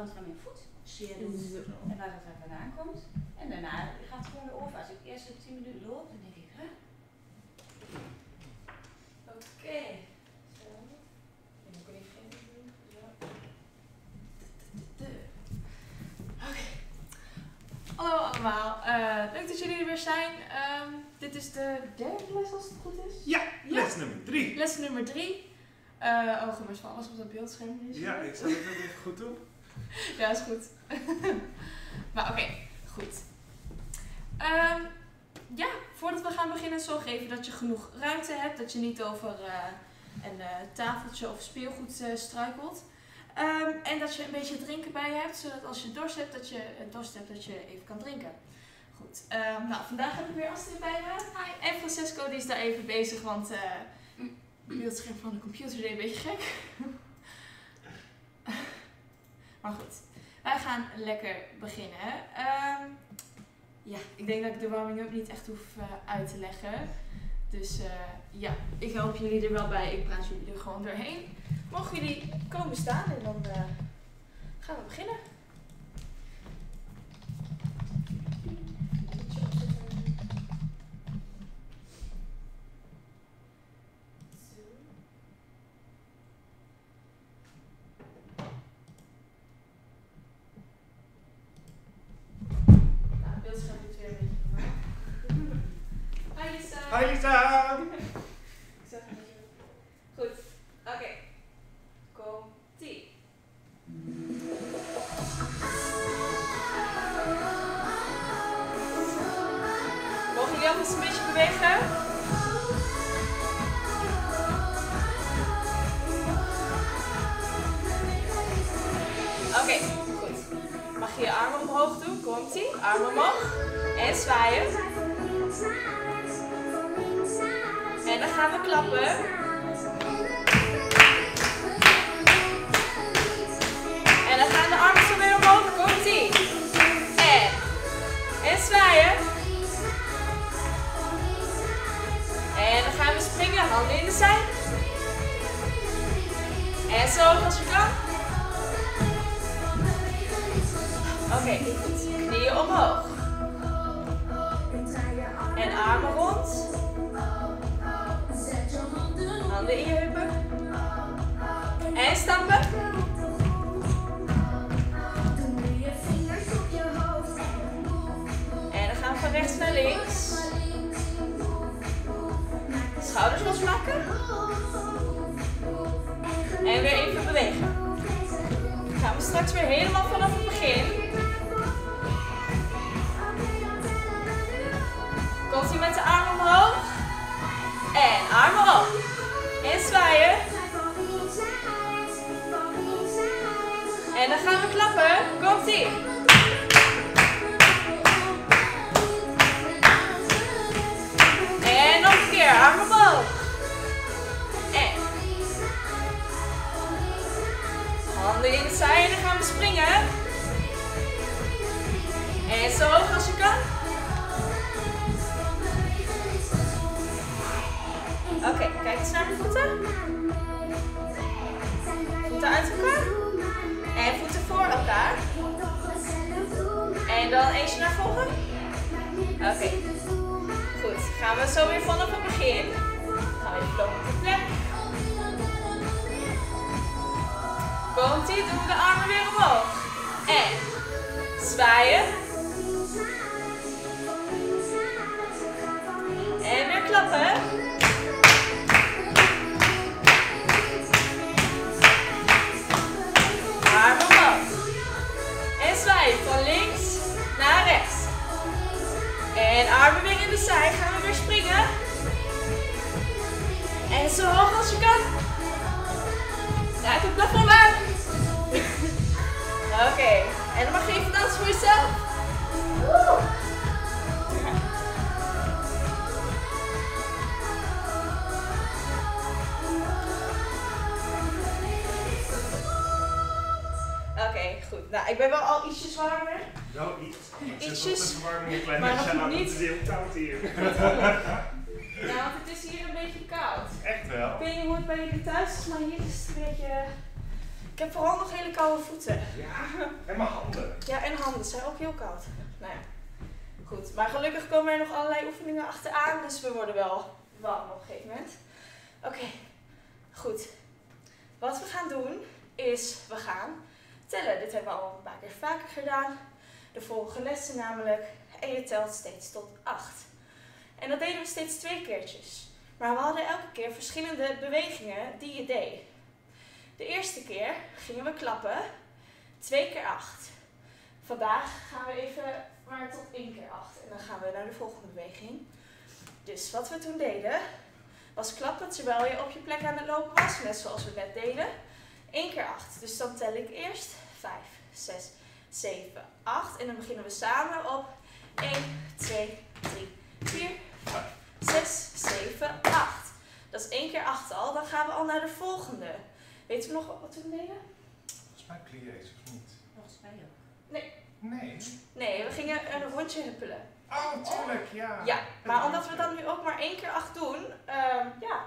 kant van mijn voet. Zeer doet. En waar dat er vandaan komt. En daarna gaat het gewoon weer over. Als ik eerst 10 minuten loop, dan denk ik, huh? Oké. Zo. En dan kun je geen doen. Zo. Oké. Hallo allemaal, Eh, leuk dat jullie er weer zijn. Ehm, dit is de derde les als het goed is. Ja, les nummer drie. Les nummer drie. Uh, oh, maar van alles op dat beeldscherm is. Ja, ik zal het ook even goed doen. ja, is goed. maar oké, goed. Ehm, ja, voordat we gaan beginnen, zorg even dat je genoeg ruimte hebt. Dat je niet over eh, een eh, tafeltje of speelgoed struikelt. Ehm, en dat je een beetje drinken bij je hebt, zodat als je dorst hebt, dat je, dorst hebt, dat je even kan drinken. Goed. Um, nou, vandaag heb ik weer Astrid bij me. Hi. En Francesco die is daar even bezig, want uh, het beeldscherm van de computer deed een beetje gek. maar goed, wij gaan lekker beginnen. Um, ja, ik denk dat ik de warming-up niet echt hoef uh, uit te leggen. Dus uh, ja, ik help jullie er wel bij. Ik praat jullie er gewoon doorheen. Mogen jullie komen staan en dan uh, gaan we beginnen. Hi Lisa! Gaan we straks Zo hoog als je kan. Raak het plafond aan. Oké. Okay. En dan mag je even dansen voor jezelf. Oké, okay, goed. Nou, ik ben wel al ietsjes warmer. Wel iets. Ietsjes. Maar nog niet. Het is heel koud hier. ja, want het is hier een beetje koud. Echt wel. Ik weet niet hoe het bij jullie thuis is, maar hier is het een beetje heb vooral nog hele koude voeten. Ja, en mijn handen. Ja, en handen zijn ook heel koud. Nou ja, goed. Maar gelukkig komen er nog allerlei oefeningen achteraan, dus we worden wel warm op een gegeven moment. Oké, goed. Wat we gaan doen is, we gaan tellen. Dit hebben we al een paar keer vaker gedaan. De vorige lessen namelijk. En je telt steeds tot 8. En dat deden we steeds twee keertjes. Maar we hadden elke keer verschillende bewegingen die je deed. De eerste keer gingen we klappen. 2 keer 8. Vandaag gaan we even maar tot 1 keer 8. En dan gaan we naar de volgende beweging. Dus wat we toen deden, was klappen terwijl je op je plek aan het lopen was. Net zoals we net deden. 1 keer 8. Dus dan tel ik eerst 5, 6, 7, 8. En dan beginnen we samen op 1, 2, 3, 4, 5, 6, 7, 8. Dat is 1 keer 8 al. Dan gaan we al naar de volgende. Weten we nog wat we deden? Volgens mij pliés of niet? Volgens mij ook. Nee. Nee, we gingen een rondje huppelen. Oh, tuurlijk, ja. Ja, maar omdat we dat nu ook maar één keer 8 doen, ehm, ja,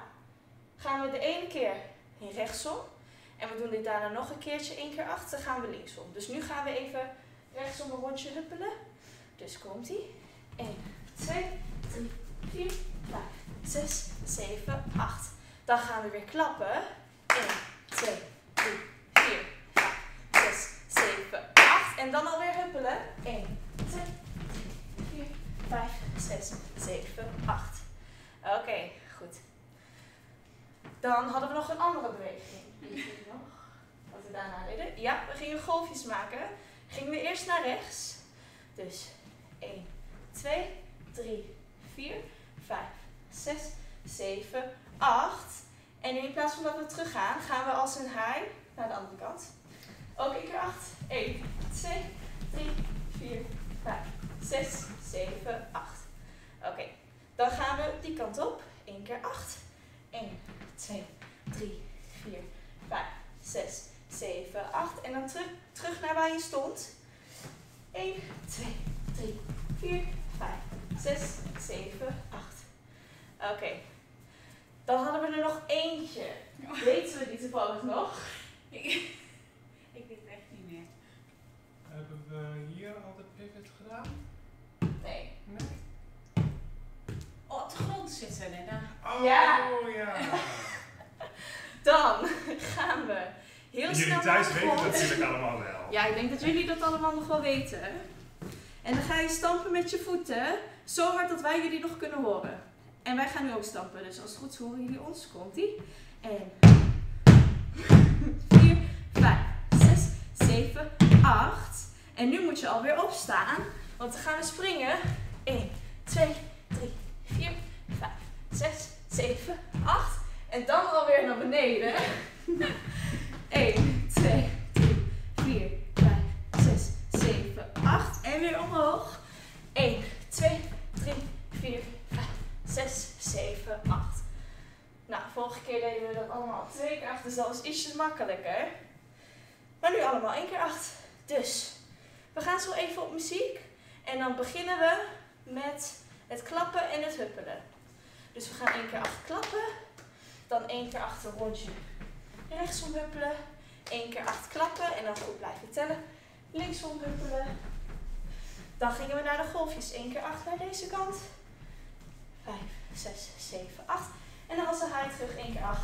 gaan we de ene keer in rechtsom. En we doen dit daarna nog een keertje, één keer 8, dan gaan we linksom. Dus nu gaan we even rechtsom een rondje huppelen. Dus komt ie. 1, 2, 3, 4, 5, 6, 7, 8. Dan gaan we weer klappen. 1, 2, 3, 4, 5, 6, 7, 8. En dan alweer huppelen. 1, 2, 3, 4, 5, 6, 7, 8. Oké, goed. Dan hadden we nog een andere beweging. Nog? Wat we daarna deden? Ja, we gingen golfjes maken. Gingen we eerst naar rechts. Dus 1, 2, 3, 4, 5, 6, 7, 8. En in plaats van dat we terug gaan, gaan we als een haai naar de andere kant. Ook één keer 8. 1, 2, 3, 4, 5, 6, 7, 8. Oké, dan gaan we die kant op. 1 keer 8. 1, 2, 3, 4, 5, 6, 7, 8. En dan terug, terug naar waar je stond. 1, 2, 3, 4, 5, 6, 7, 8. Oké. Dan hadden we er nog eentje. Weten we die toevallig nog? Ik weet het echt niet meer. Hebben we hier al de pivot gedaan? Nee. Nee. Oh, op de grond zitten en dan. Oh, Ja. ja. Dan gaan we heel Jullie snel thuis naar de weten grond. dat natuurlijk allemaal wel. Ja, ik denk dat jullie dat allemaal nog wel weten. En dan ga je stampen met je voeten, zo hard dat wij jullie nog kunnen horen. En wij gaan nu ook stampen, dus als het goed is horen jullie ons. Komt ie? En 4, 5, 6, 7, 8. En nu moet je alweer opstaan, want dan gaan we springen. 1, 2, 3, 4, 5, 6, 7, 8. En dan alweer naar beneden. 1, 2, 3, 4, 5, 6, 7, 8. En weer omhoog. 1, 2, 3, 4, 5, 6, 7, 8. Nou, vorige keer deden we dat allemaal twee keer 8, dus dat was ietsjes makkelijker. Maar nu allemaal één keer 8. Dus, we gaan zo even op muziek. En dan beginnen we met het klappen en het huppelen. Dus we gaan één keer 8 klappen. Dan één keer 8 een rondje rechtsom huppelen. 1 keer 8 klappen en dan goed blijven tellen. Linksom huppelen. Dan gingen we naar de golfjes. 1 keer 8 naar deze kant. 5, 6, 7, 8. En dan was de haai terug. 1 keer 8.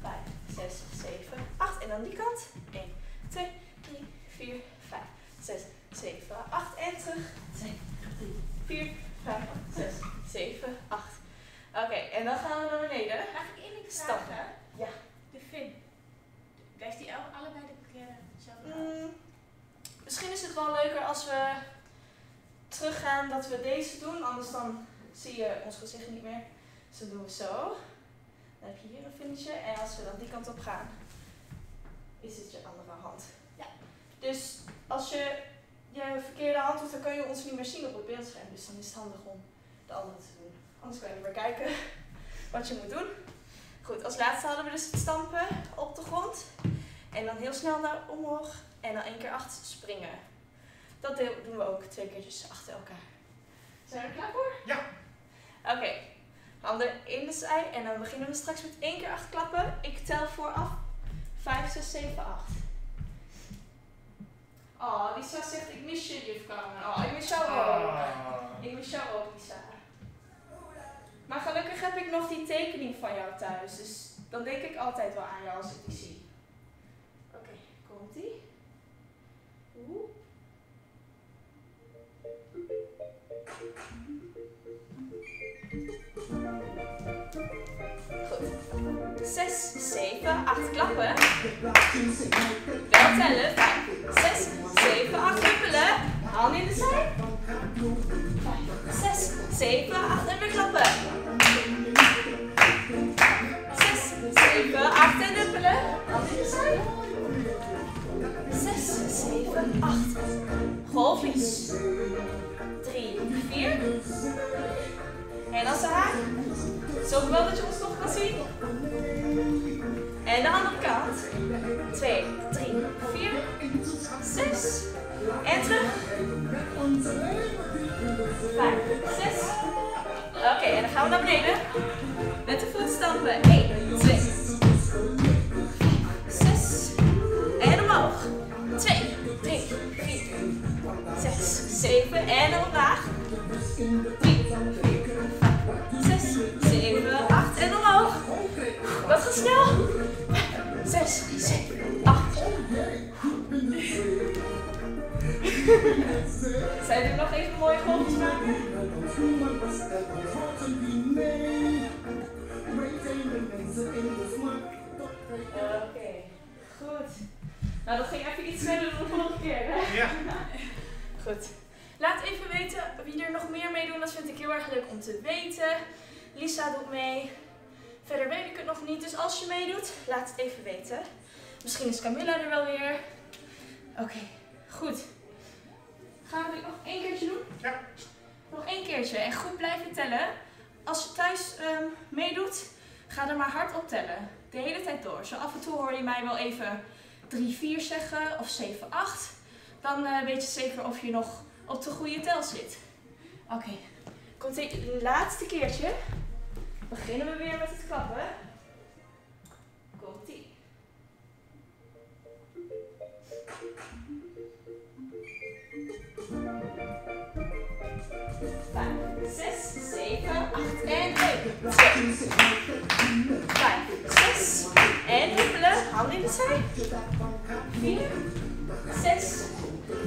5, 6, 7, 8. En dan die kant. 1, 2, 3, 4, 5, 6, 7, 8. En terug. 2, 3, 4, 5, 6, 7, 8. Oké, en dan gaan we naar beneden. Mag ik één ding Stappen. vragen? Ja. De fin. Blijft die al- allebei de keer hetzelfde? Mm, misschien is het wel leuker als we teruggaan dat we deze doen, anders dan zie je ons gezicht niet meer. Dus dan doen we zo. Dan heb je hier een vingertje en als we dan die kant op gaan, is het je andere hand. Ja. Dus als je je verkeerde hand doet, dan kan je ons niet meer zien op het beeldscherm. Dus dan is het handig om de andere te doen. Anders kan je niet meer kijken wat je moet doen. Goed, als laatste hadden we dus het stampen op de grond. En dan heel snel naar omhoog. En dan één keer acht springen. Dat deel- doen we ook twee keertjes achter elkaar. Zijn we er klaar voor? Ja. Oké. Handen in de zij. En dan beginnen we straks met één keer acht klappen. Ik tel vooraf. 5, 6, 7, 8. Oh, Lisa zegt ik mis je juf Carmen. Oh, ik mis jou ook. Ah. Ik mis jou ook, Lisa. Maar gelukkig heb ik nog die tekening van jou thuis. Dus dan denk ik altijd wel aan jou als ik die zie. Oké, komt ie. 6, 7, 8 klappen. Wel tellen. 5, 6, 7, 8 huppelen. Handen in de zij. 5, 6, 7, 8 en klappen. 6, 7, 8 en huppelen. Handen in de zij. 6, 7, 8. Golfjes. 3, 4. En als ze haar. Zorg wel dat je ons nog kan zien. En de andere kant. 2, 3, 4, 6. En terug. 5, 6. Oké, en dan gaan we naar beneden. Met de voet stampen. 1, 2, 6. En omhoog. 2, 3, 4, 6, 7. En omlaag. Wat gaat snel. 6, 7, 8. Zijn er nog even mooie golfjes maken? Oké, goed. Nou, dat ging even iets sneller dan de vorige keer, hè? Ja. Goed. Laat even weten wie er nog meer meedoen. Dat vind ik heel erg leuk om te weten. Lisa doet mee. Verder weet ik het nog niet. Dus als je meedoet, laat het even weten. Misschien is Camilla er wel weer. Oké, goed. Gaan we dit nog één keertje doen? Ja. Nog één keertje. En goed blijven tellen. Als je thuis ehm, meedoet, ga er maar hard op tellen. De hele tijd door. Zo af en toe hoor je mij wel even 3, 4 zeggen of 7, 8. Dan eh, weet je zeker of je nog op de goede tel zit. Oké, komt het laatste keertje. Beginnen we weer met het klappen. Komt ie. Vijf, zes, zeven, acht en één. Vijf, zes. En huppelen. Handen in de zij. Vier, zes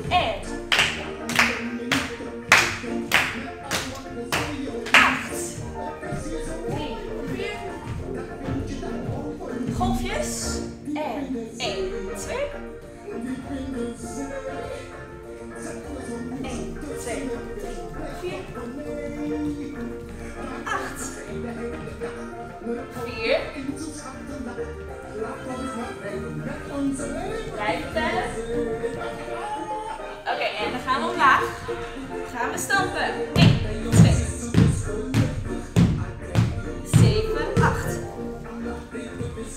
en Golfjes. En één, twee. Eén, twee, drie, vier. Acht. Vier. Blijven tellen. Oké, en dan gaan we omlaag. Gaan we stampen. 1,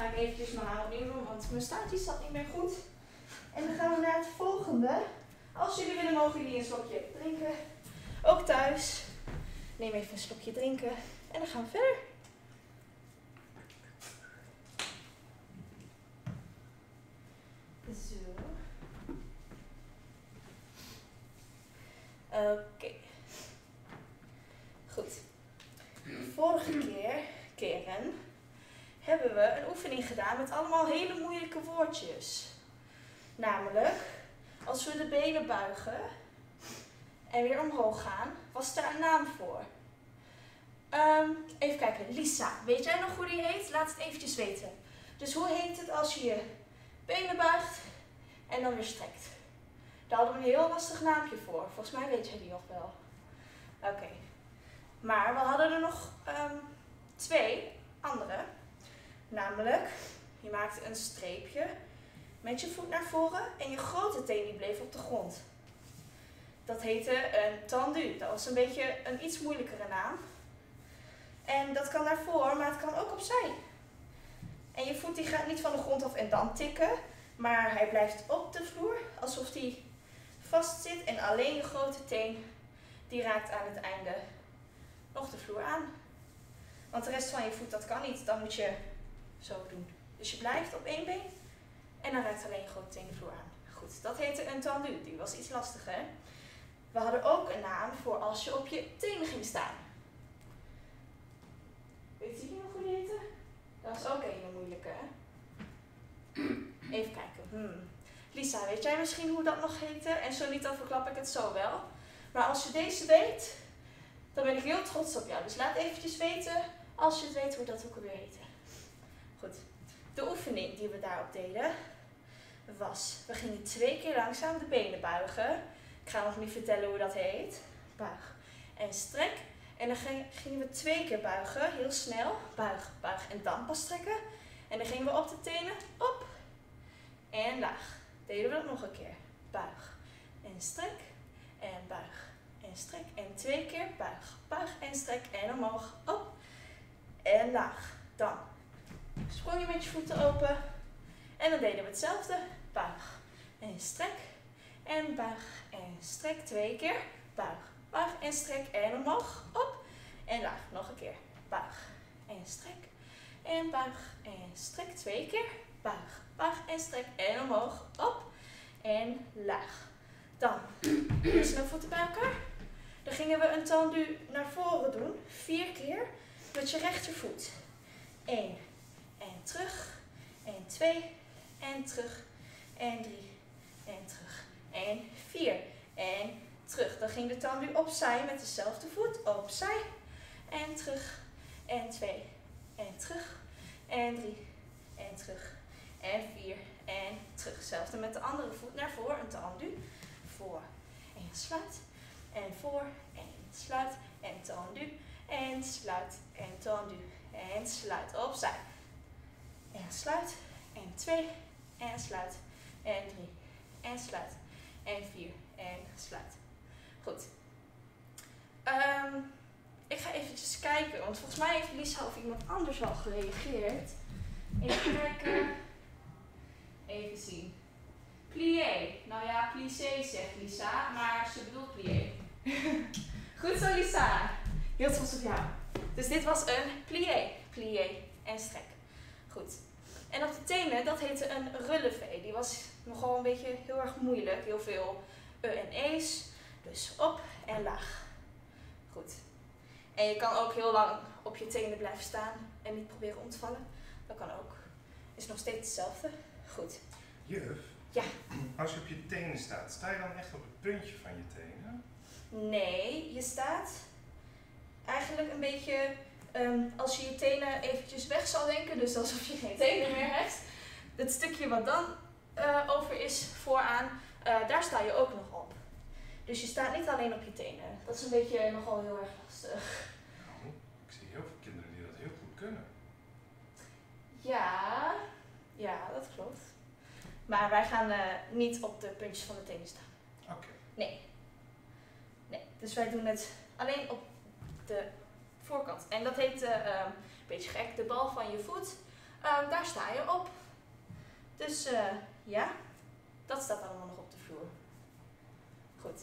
Ga ik eventjes mijn haar opnieuw doen, want mijn staart die zat niet meer goed. En dan gaan we naar het volgende. Als jullie willen, mogen jullie een slokje drinken. Ook thuis. Neem even een slokje drinken. En dan gaan we verder. Zo. Oké. Goed. Vorige keer, keren, hebben we een oefening gedaan met allemaal hele moeilijke woordjes. Namelijk, als we de benen buigen en weer omhoog gaan, was daar een naam voor. Ehm, even kijken, Lisa. Weet jij nog hoe die heet? Laat het eventjes weten. Dus hoe heet het als je je benen buigt en dan weer strekt? Daar hadden we een heel lastig naampje voor. Volgens mij weet jij die nog wel. Oké. Maar we hadden er nog ehm, twee andere. Namelijk, je maakt een streepje met je voet naar voren en je grote teen die bleef op de grond. Dat heette een tendu. Dat was een beetje een iets moeilijkere naam. En dat kan naar voren, maar het kan ook opzij. En je voet die gaat niet van de grond af en dan tikken, maar hij blijft op de vloer alsof hij vast zit en alleen je grote teen die raakt aan het einde nog de vloer aan. Want de rest van je voet dat kan niet, dan moet je zo doen. Dus je blijft op één been en dan raakt alleen je grote vloer aan. Goed, dat heette een tendu. Die was iets lastiger. We hadden ook een naam voor als je op je tenen ging staan. Weet je nog hoe die heette? Dat was ook een hele moeilijke. Even kijken. Hmm. Lisa, weet jij misschien hoe dat nog heette? En zo niet, dan verklap ik het zo wel. Maar als je deze weet, dan ben ik heel trots op jou. Dus laat eventjes weten als je het weet hoe dat ook alweer heette. Goed. De oefening die we daarop deden was, we gingen twee keer langzaam de benen buigen. Ik ga nog niet vertellen hoe dat heet. Buig en strek. En dan gingen we twee keer buigen, heel snel. Buig, buig en dan pas strekken. En dan gingen we op de tenen op en laag. Deden we dat nog een keer. Buig en strek en buig en strek. En twee keer buig, buig en strek en omhoog, op en laag. Dan sprong je met je voeten open. En dan deden we hetzelfde. Buig en strek en buig en strek. Twee keer. Buig, buig en strek en omhoog, op en laag. Nog een keer. Buig en strek en buig en strek. Twee keer. Buig, buig en strek en omhoog, op en laag. Dan dus de voeten bij elkaar. Dan gingen we een tendu naar voren doen. Vier keer met je rechtervoet. Eén en terug. En twee en terug. En drie en terug. En vier en terug. Dan ging de tendu opzij met dezelfde voet. Opzij en terug. En twee en terug. En drie en terug. En vier en terug. Hetzelfde met de andere voet naar voren. Een tendu. Voor en sluit. En voor en sluit. En tendu. En sluit. En tendu. En sluit. Opzij. En sluit. En twee. En sluit. En drie. En sluit. En vier. En sluit. Goed. Um, ik ga eventjes kijken, want volgens mij heeft Lisa of iemand anders al gereageerd. Even kijken. Even zien. Plié. Nou ja, plissé zegt Lisa, maar ze bedoelt plié. Goed zo Lisa. Heel trots op jou. Dus dit was een plié. Plié en strek. Goed. En op de tenen, dat heette een relevé. Die was nogal een beetje heel erg moeilijk. Heel veel e en e's. Dus op en laag. Goed. En je kan ook heel lang op je tenen blijven staan en niet proberen om te vallen. Dat kan ook. Is nog steeds hetzelfde. Goed. Juf? Ja. Als je op je tenen staat, sta je dan echt op het puntje van je tenen? Nee, je staat eigenlijk een beetje ehm, als je je tenen eventjes weg zal denken, dus alsof je geen tenen meer hebt. Het stukje wat dan uh, over is vooraan, uh, daar sta je ook nog op. Dus je staat niet alleen op je tenen. Dat is een beetje nogal heel erg lastig. Nou, ik zie heel veel kinderen die dat heel goed kunnen. Ja, ja, dat klopt. Maar wij gaan uh, niet op de puntjes van de tenen staan. Oké. Nee. Nee, dus wij doen het alleen op de voorkant. En dat heet, uh, een beetje gek, de bal van je voet. Uh, daar sta je op. Dus ja, dat staat allemaal nog op de vloer. Goed.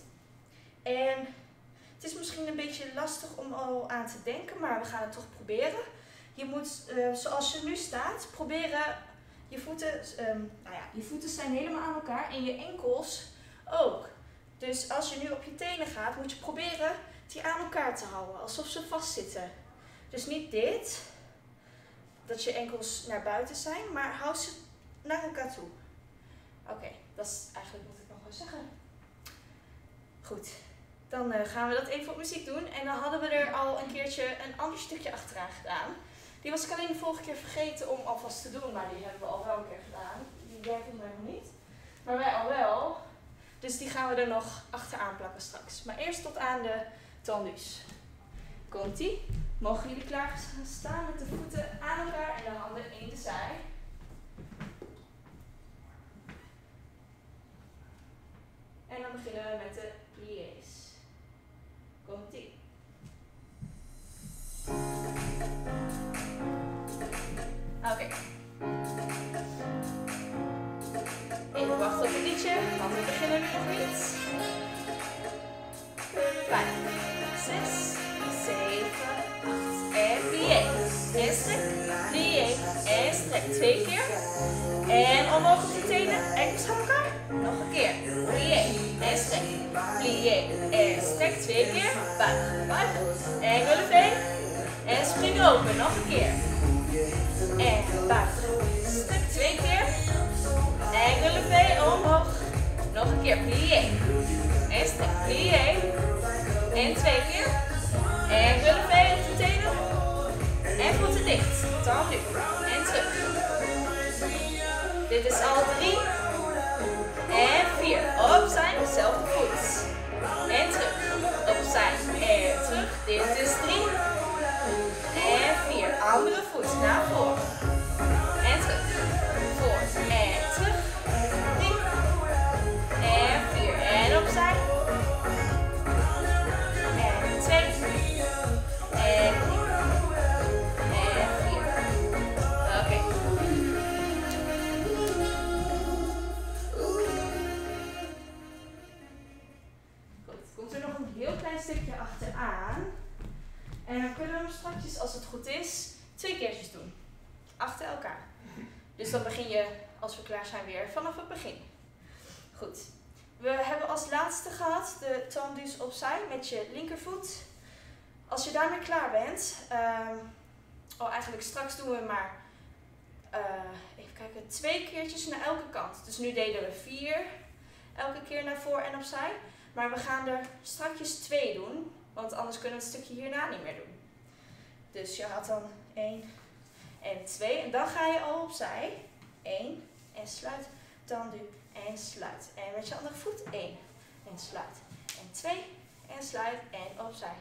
En het is misschien een beetje lastig om al aan te denken, maar we gaan het toch proberen. Je moet, uh, zoals je nu staat, proberen je voeten, um, nou ja, je voeten zijn helemaal aan elkaar en je enkels ook. Dus als je nu op je tenen gaat, moet je proberen die aan elkaar te houden, alsof ze vastzitten. Dus niet dit, dat je enkels naar buiten zijn, maar hou ze naar elkaar toe. Oké, dat is eigenlijk wat ik nog wil zeggen. Goed, dan uh, gaan we dat even op muziek doen. En dan hadden we er al een keertje een ander stukje achteraan gedaan. Die was ik alleen de vorige keer vergeten om alvast te doen, maar die hebben we al wel een keer gedaan. Die werkt nog niet. Maar wij al wel. Dus die gaan we er nog achteraan plakken straks. Maar eerst tot aan de Tandus. Komt ie. Mogen jullie klaar staan met de voeten aan elkaar en de handen in de zij. En dan beginnen we met de pliés. Komt ie. Oké. Buig. Buig. En relevé. En spring open. Nog een keer. We straks, als het goed is, twee keertjes doen. Achter elkaar. Dus dan begin je, als we klaar zijn, weer vanaf het begin. Goed. We hebben als laatste gehad de tandus opzij met je linkervoet. Als je daarmee klaar bent, ehm, oh eigenlijk straks doen we maar, eh, even kijken, twee keertjes naar elke kant. Dus nu deden we vier, elke keer naar voor en opzij. Maar we gaan er strakjes twee doen, want anders kunnen we het stukje hierna niet meer doen. Dus je had dan één en twee en dan ga je al opzij. Eén en sluit, dan doe en sluit. En met je andere voet één en sluit. En twee en sluit en opzij.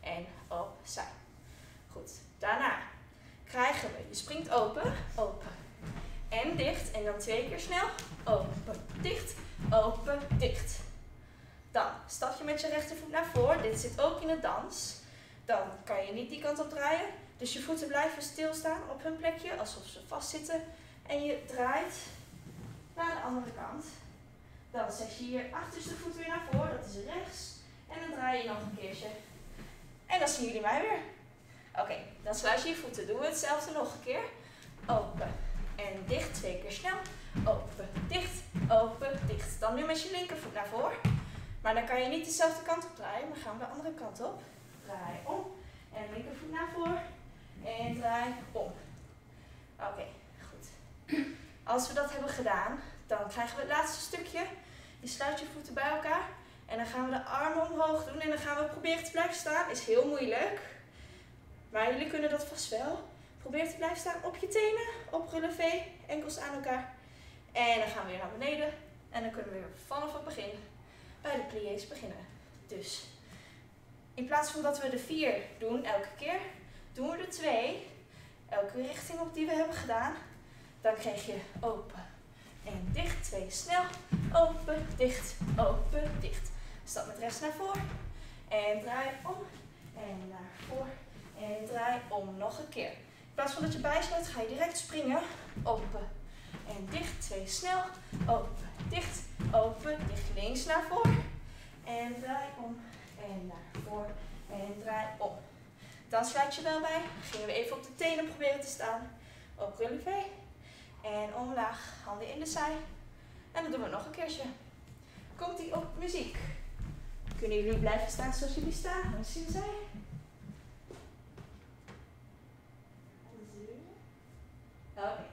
En opzij. Goed, daarna krijgen we, je springt open, open en dicht. En dan twee keer snel, open, dicht, open, dicht. Dan stap je met je rechtervoet naar voren. Dit zit ook in de dans. Dan kan je niet die kant op draaien. Dus je voeten blijven stilstaan op hun plekje, alsof ze vastzitten. En je draait naar de andere kant. Dan zet je je achterste voet weer naar voren, dat is rechts. En dan draai je nog een keertje. En dan zien jullie mij weer. Oké, dan sluit je je voeten. Doen we hetzelfde nog een keer. Open en dicht, twee keer snel. Open, dicht, open, dicht. Dan nu met je linkervoet naar voren. Maar dan kan je niet dezelfde kant op draaien, maar gaan we de andere kant op. Draai om. En linkervoet naar voren. En draai om. Oké, goed. Als we dat hebben gedaan, dan krijgen we het laatste stukje. Je sluit je voeten bij elkaar. En dan gaan we de armen omhoog doen. En dan gaan we proberen te blijven staan. Is heel moeilijk. Maar jullie kunnen dat vast wel. Probeer te blijven staan op je tenen. Op relevé. Enkels aan elkaar. En dan gaan we weer naar beneden. En dan kunnen we weer vanaf het begin bij de pliés beginnen. Dus in plaats van dat we de vier doen elke keer, doen we er twee. Elke richting op die we hebben gedaan. Dan krijg je open en dicht. Twee snel. Open, dicht, open, dicht. Stap met rechts naar voren. En draai om. En naar voren. En draai om. Nog een keer. In plaats van dat je bijsluit, ga je direct springen. Open en dicht. Twee snel. Open, dicht, open, dicht. Links naar voren. En draai om. En naar voren. En draai om. Dan sluit je wel bij. Gingen we even op de tenen proberen te staan. Op relevé. En omlaag. Handen in de zij. En dan doen we nog een keertje. Komt die op muziek. Kunnen jullie blijven staan zoals jullie staan? Dan zien zij. Oké. Komt-ie.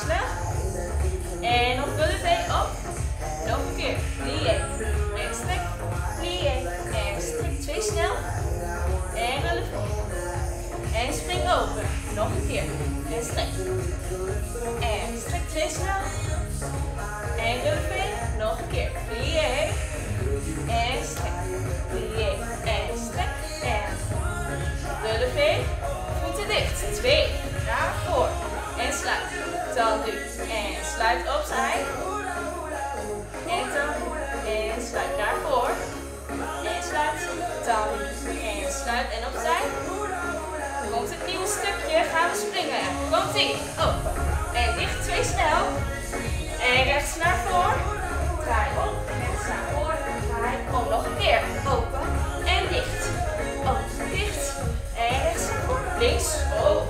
Strek. En sluit en opzij. Komt het nieuwe stukje. Gaan we springen. Komt ie. Open. En dicht. Twee snel. En rechts naar voor. Draai op. Rechts naar voor. Draai om. Nog een keer. Open. En dicht. Open. Dicht. En rechts voor. Links. Oh.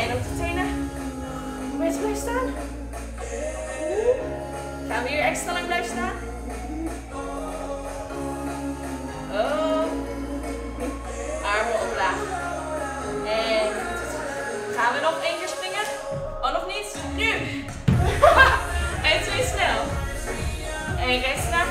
En op de tenen. Mensen blijven staan. Gaan we hier extra lang blijven staan? En rechts naar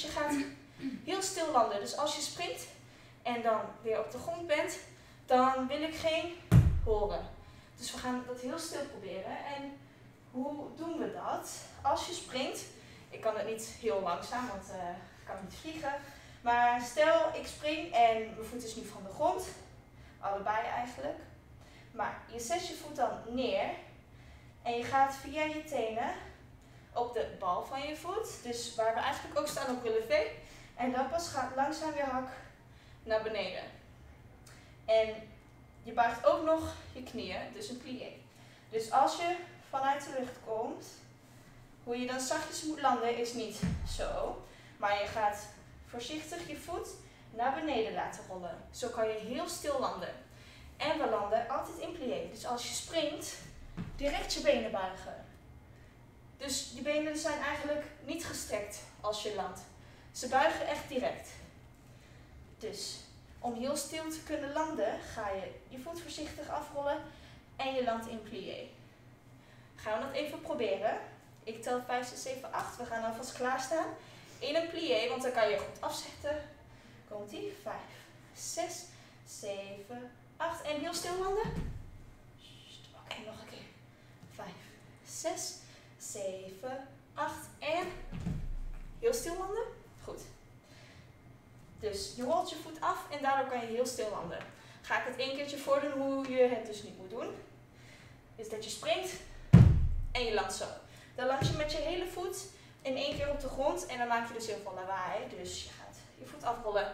is je gaat heel stil landen. Dus als je springt en dan weer op de grond bent, dan wil ik geen horen. Dus we gaan dat heel stil proberen. En hoe doen we dat? Als je springt, ik kan het niet heel langzaam, want eh, ik kan niet vliegen. Maar stel ik spring en mijn voet is nu van de grond, allebei eigenlijk. Maar je zet je voet dan neer en je gaat via je tenen op de bal van je voet. Dus waar we eigenlijk ook staan op relevé. En dan pas gaat langzaam je hak naar beneden. En je buigt ook nog je knieën, dus een plié. Dus als je vanuit de lucht komt, hoe je dan zachtjes moet landen is niet zo. Maar je gaat voorzichtig je voet naar beneden laten rollen. Zo kan je heel stil landen. En we landen altijd in plié. Dus als je springt, direct je benen buigen. Dus je benen zijn eigenlijk niet gestrekt als je landt. Ze buigen echt direct. Dus om heel stil te kunnen landen, ga je je voet voorzichtig afrollen en je landt in plié. Gaan we dat even proberen. Ik tel 5, 6, 7, 8. We gaan alvast klaarstaan. In een plié, want dan kan je goed afzetten. Komt ie? 5, 6, 7, 8. En heel stil landen. Oké, nog een keer. 5, 6, 7, 8. En heel stil landen. Goed. Dus je rolt je voet af en daardoor kan je heel stil landen. Ga ik het één keertje voordoen hoe je het dus niet moet doen. Is dat je springt en je landt zo. Dan land je met je hele voet in één keer op de grond en dan maak je dus heel veel lawaai. Dus je gaat je voet afrollen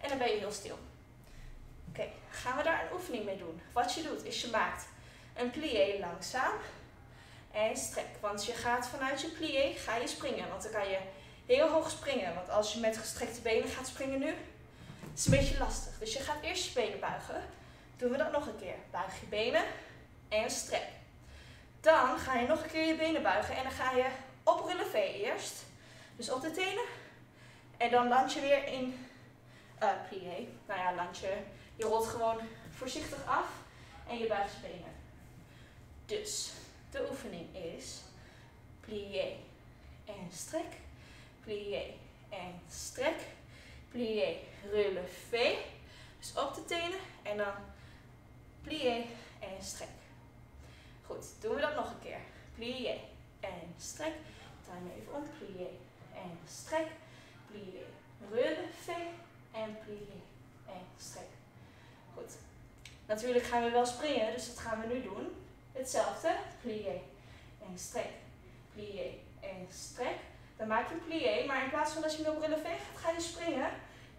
en dan ben je heel stil. Oké, gaan we daar een oefening mee doen. Wat je doet is je maakt een plié langzaam en strek. Want je gaat vanuit je plié, ga je springen. Want dan kan je heel hoog springen. Want als je met gestrekte benen gaat springen nu, is het een beetje lastig. Dus je gaat eerst je benen buigen. Doen we dat nog een keer. Buig je benen en strek. Dan ga je nog een keer je benen buigen en dan ga je op relevé eerst. Dus op de tenen. En dan land je weer in uh, plié. Nou ja, land je. Je rolt gewoon voorzichtig af en je buigt je benen. Dus de oefening is plié en strek, plié en strek, plié, relevé. Dus op de tenen en dan plié en strek. Goed, doen we dat nog een keer. Plié en strek. Draai even om. Plié en strek. Plié, relevé en plié en strek. Goed. Natuurlijk gaan we wel springen, dus dat gaan we nu doen. Hetzelfde. Plié en strek. Plié en strek. Dan maak je een plié, maar in plaats van dat je hem op relevé gaat, ga je springen.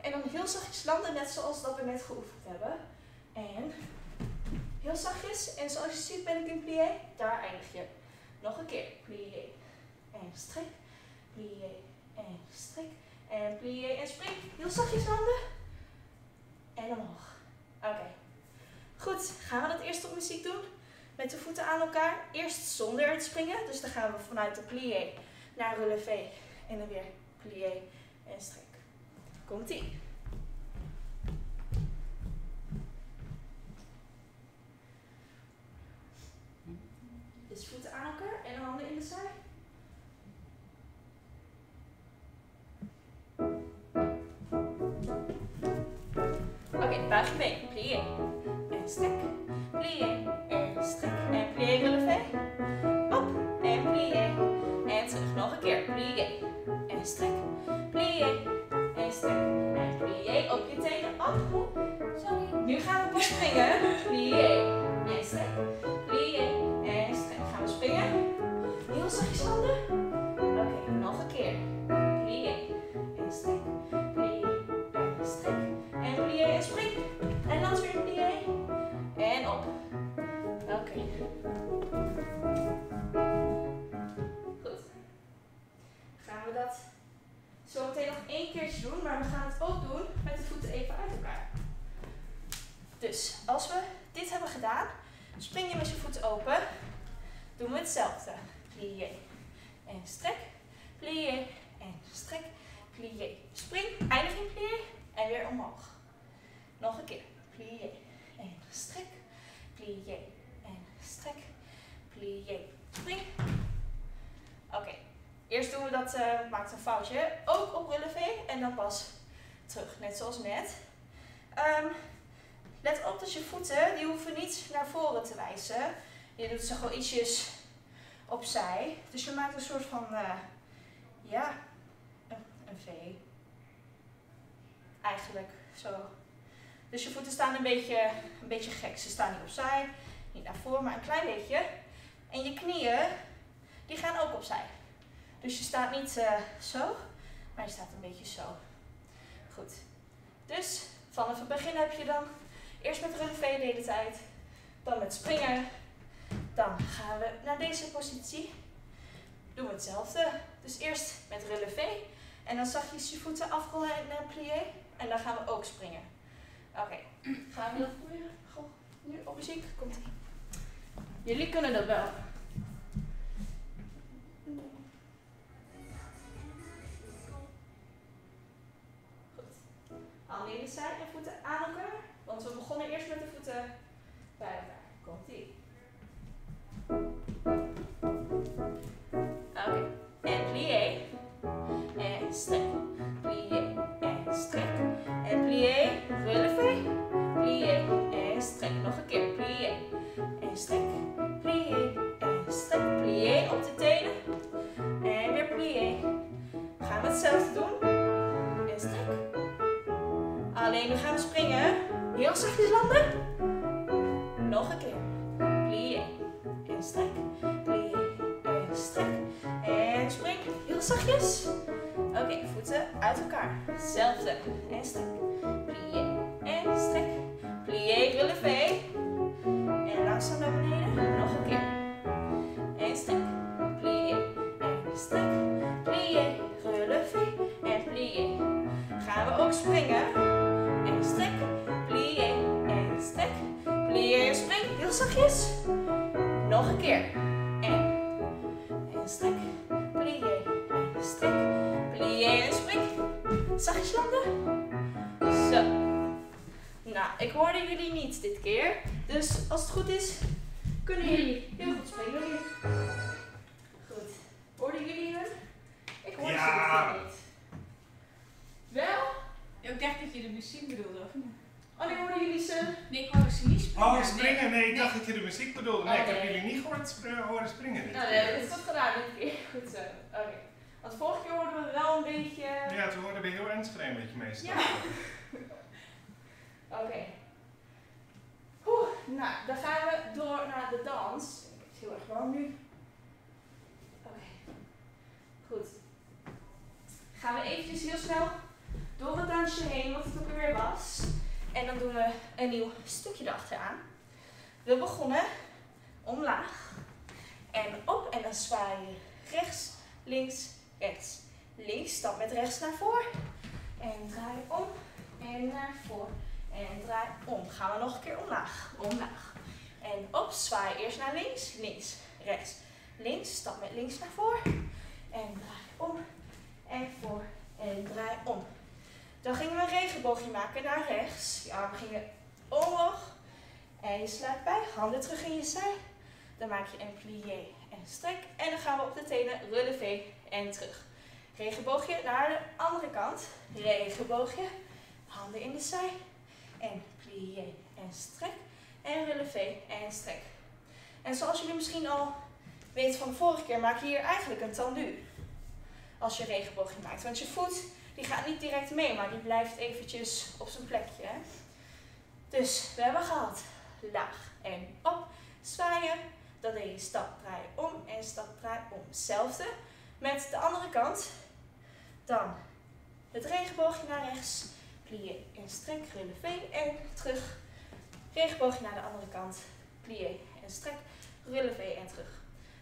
En dan heel zachtjes landen, net zoals dat we net geoefend hebben. En heel zachtjes. En zoals je ziet ben ik in plié. Daar eindig je. Nog een keer. Plié en strek. Plié en strek. En plié en spring. Heel zachtjes landen. En omhoog. Oké. Goed, gaan we dat eerst op muziek doen? Met de voeten aan elkaar. Eerst zonder het springen. Dus dan gaan we vanuit de plié naar relevé. En dan weer plié en strek. Komt ie. Dus voeten aan elkaar en handen in de zij. Oké, okay. Maakt een foutje. Ook op relevé en dan pas terug. Net zoals net. Um, let op dat je voeten, die hoeven niet naar voren te wijzen. Je doet ze gewoon ietsjes opzij. Dus je maakt een soort van, uh, ja, een, een V. Eigenlijk zo. Dus je voeten staan een beetje, een beetje gek. Ze staan niet opzij, niet naar voren, maar een klein beetje. En je knieën, die gaan ook opzij. Dus je staat niet uh, zo, maar je staat een beetje zo. Goed. Dus vanaf het begin heb je dan eerst met relevé de hele tijd. Dan met springen. Dan gaan we naar deze positie. Doen we hetzelfde. Dus eerst met relevé. En dan zachtjes je voeten afrollen naar plié. En dan gaan we ook springen. Oké, gaan we dat proberen? Goh, nu op muziek. Komt ie. Jullie kunnen dat wel. De zij en voeten aan elkaar. Want we begonnen eerst met de voeten bij elkaar. Komt ie. Oké. En plié. En strek. Plié. En strek. En plié. Relevé. Plié. En strek. Nog een keer. Plié. En strek. Plié. En strek. Plié op de tenen. Hetzelfde. Nou, ik hoorde jullie niet dit keer. Dus als het goed is, kunnen jullie heel goed springen nu. Goed. Hoorden jullie het? Ik hoorde Ja. ze dit niet. Wel? Ik dacht dat je de muziek bedoelde, of niet? Oh, nee, hoorden jullie ze? Nee, ik hoorde ze niet springen. Oh, springen? Nee, ik dacht dat je de muziek bedoelde. Nee, ik heb Oh, jullie niet gehoord spr- horen springen. dit Nou, nee, dat is goed gedaan dit keer. Goed zo. Oké. Want vorige keer hoorden we wel een beetje... Ja, toen hoorden we heel Enschede een beetje meestal. Ja. Oké. Oeh, nou, dan gaan we door naar de dans. Ik heb het heel erg warm nu. Oké. Goed. Gaan we eventjes heel snel door het dansje heen, wat het ook weer was. En dan doen we een nieuw stukje erachteraan. We begonnen omlaag en op en dan zwaai je rechts, links, rechts. Links, stap met rechts naar voren. En draai om en naar voren. En draai om. Gaan we nog een keer omlaag. Omlaag. En op, zwaai eerst naar links, links, rechts. Links, stap met links naar voren. En draai om en voor en draai om. Dan gingen we een regenboogje maken naar rechts. Je armen gingen omhoog. En je sluit bij, handen terug in je zij. Dan maak je een plié en strek. En dan gaan we op de tenen relevé en terug. Regenboogje naar de andere kant. Regenboogje. Handen in de zij. En plié en strek. En relevé en strek. En zoals jullie misschien al weten van de vorige keer, maak je hier eigenlijk een tendu. Als je regenboogje maakt. Want je voet die gaat niet direct mee, maar die blijft eventjes op zijn plekje. Dus we hebben gehad laag en op. Zwaaien. Dan deed je stap, draai om en stap, draai om. Hetzelfde met de andere kant. Dan het regenboogje naar rechts. Plié en strek, relevé en terug. Regenboogje naar de andere kant. Plié en strek, relevé en terug.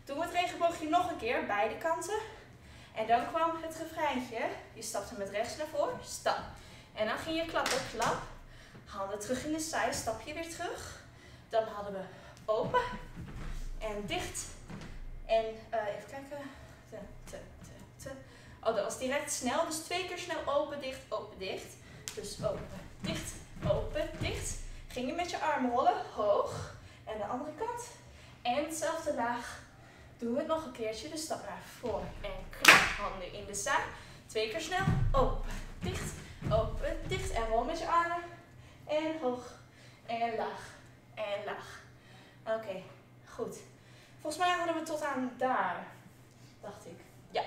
Doen we het regenboogje nog een keer, beide kanten. En dan kwam het refreintje. Je stapte met rechts naar voren, stap. En dan ging je klappen, klap. Handen terug in de zij, stap je weer terug. Dan hadden we open en dicht. En eh, even kijken. Oh, dat was direct snel. Dus twee keer snel open, dicht, open, dicht. Dus open, dicht, open, dicht. Ging je met je armen rollen, hoog. En de andere kant. En hetzelfde laag. Doen we het nog een keertje. Dus stap naar voren en klap. Handen in de zij. Twee keer snel. Open, dicht, open, dicht. En rol met je armen. En hoog. En laag. En laag. Oké, goed. Volgens mij hadden we tot aan daar. Dacht ik. Ja.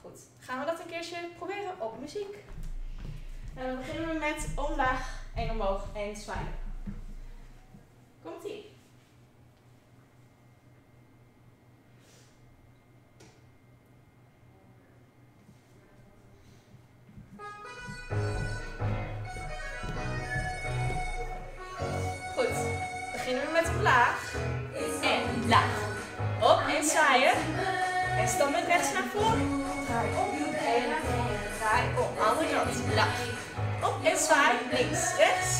Goed. Gaan we dat een keertje proberen op muziek. En dan beginnen we met omlaag en omhoog en zwaaien. Komt ie. Goed. Beginnen we met omlaag. En laag. Op en zwaaien. En stap met rechts naar voren. Draai om en Draai om. Andere kant. Laag. Op en zwaai. Links, rechts.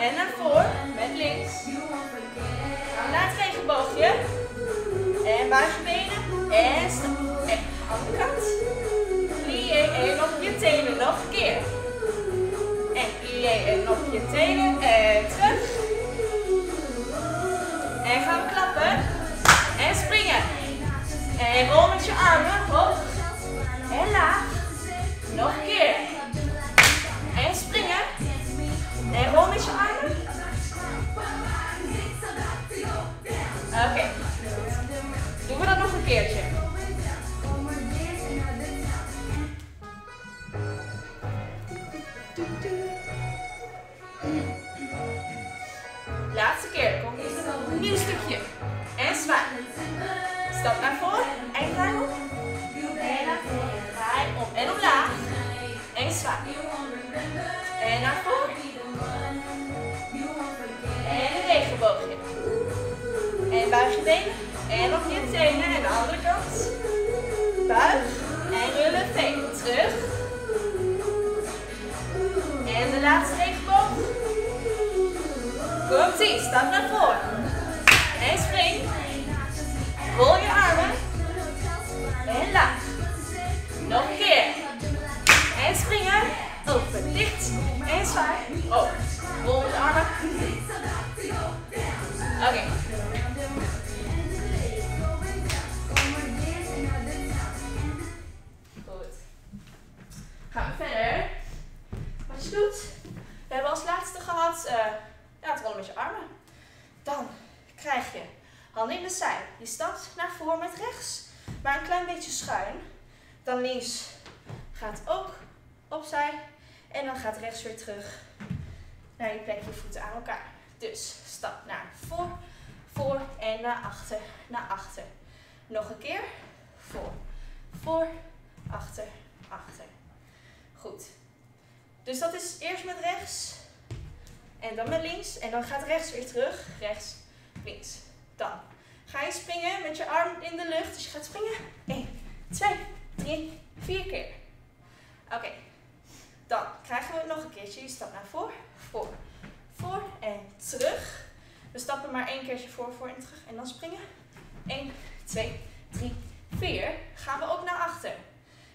En naar voren met links. Naar het regenboogje. En buig je benen. En stap. En andere kant. Plié en op je tenen. Nog een keer. En plié en op je tenen. En terug. En gaan klappen. En springen. En rol met je armen hoog en laag. Nog een keer. En springen. En rol met je armen. Oké. Doen we dat nog een keertje. Laatste keer. Komt een nieuw stukje. En zwaai. Stap naar voren buig je benen en nog je tenen. En de andere kant. Buig en rullen tenen terug. En de laatste regenboog. Komt ie, stap naar voren. En spring. Rol je armen. En laag. Nog een keer. En springen. Open, dicht en zwaar. oh Rol je armen. Naar je plek, je voeten aan elkaar. Dus stap naar voor, voor en naar achter, naar achter. Nog een keer. Voor, voor, achter, achter. Goed. Dus dat is eerst met rechts. En dan met links. En dan gaat rechts weer terug. Rechts, links. Dan ga je springen met je arm in de lucht. Dus je gaat springen. 1, 2, 3, 4 keer. Oké. Dan krijgen we het nog een keertje. Je stapt naar voor, voor, voor en terug. We stappen maar één keertje voor, voor en terug. En dan springen. 1, 2, 3, 4. Gaan we ook naar achter.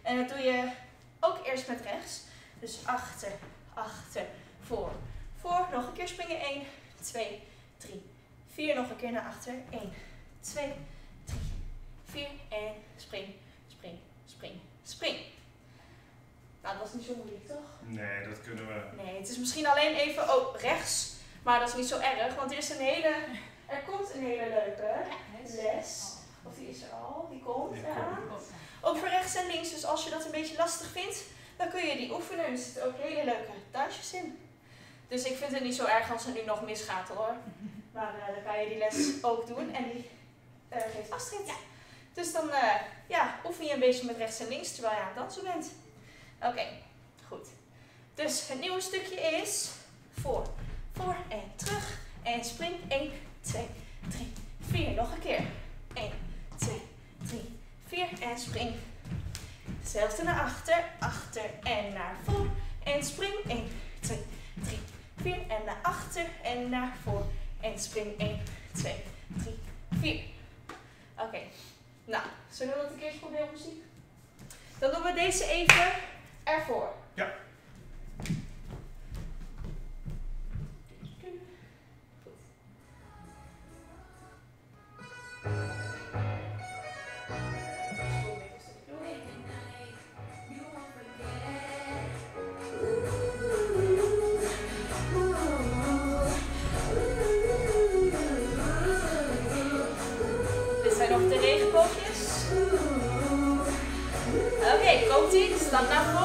En dat doe je ook eerst met rechts. Dus achter, achter, voor, voor. Nog een keer springen. 1, 2, 3, 4. Nog een keer naar achter. 1, 2, 3, 4. En spring, spring, spring, spring. Nou, dat was niet zo moeilijk, toch? Nee, dat kunnen we. Nee, het is misschien alleen even oh, rechts. Maar dat is niet zo erg, want er is een hele... Er komt een hele leuke les. Of die is er al, die komt Die eraan. komt. Ook voor rechts en links, dus als je dat een beetje lastig vindt, dan kun je die oefenen. Er zitten ook hele leuke dansjes in. Dus ik vind het niet zo erg als het nu nog misgaat hoor. Maar eh, dan kan je die les ook doen en die eh, geeft Astrid. Dus dan eh, ja, oefen je een beetje met rechts en links terwijl je aan het dansen bent. Oké, goed. Dus het nieuwe stukje is voor, voor en terug. En spring 1, 2, 3, 4. Nog een keer. 1, 2, 3, 4. En spring. Hetzelfde naar achter, achter en naar voor. En spring 1, 2, 3, 4. En naar achter en naar voor. En spring 1, 2, 3, 4. Oké, nou, zullen we dat een keer proberen muziek? Dan doen we deze even ervoor. Ja. Dit zijn nog de regenboogjes. Oké, komt ie. Stap naar voren.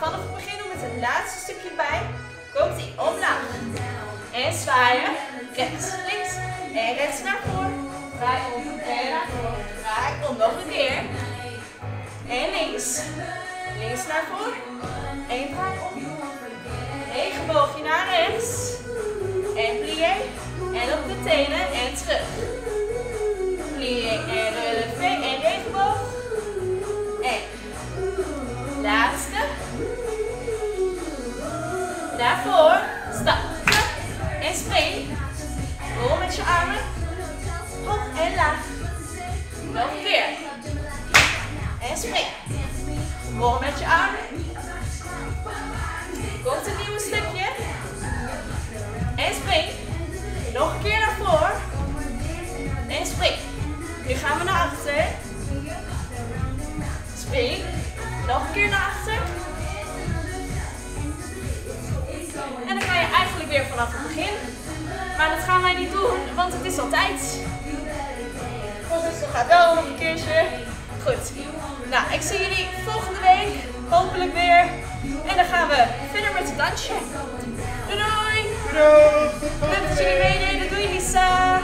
Vanaf het begin doen met het laatste stukje bij. Komt ie, omlaag. En zwaaien. Rechts, links. En rechts naar voren. Draai om en. Draai om nog een keer. En links. Links naar voren. En draai om. Regenboogje naar rechts. En plié. En op de tenen en terug. Plié en relevé en regenboog. En laatste. Daarvoor stap, en spring. Rol met je armen. Hoog en laag. Nog een keer. En spring. Rol met je armen. Komt een nieuwe stukje. En spring. Nog een keer naar voren. En spring. Nu gaan we naar achter. Spring. Nog een keer naar achter. En dan ga je eigenlijk weer vanaf het begin. Maar dat gaan wij niet doen, want het is al tijd. Dus gaat wel nog een keertje. Goed. Nou, ik zie jullie volgende week. Hopelijk weer. En dan gaan we verder met het dansje. Doei doei! Doei! Leuk dat jullie meededen. Doei Lisa!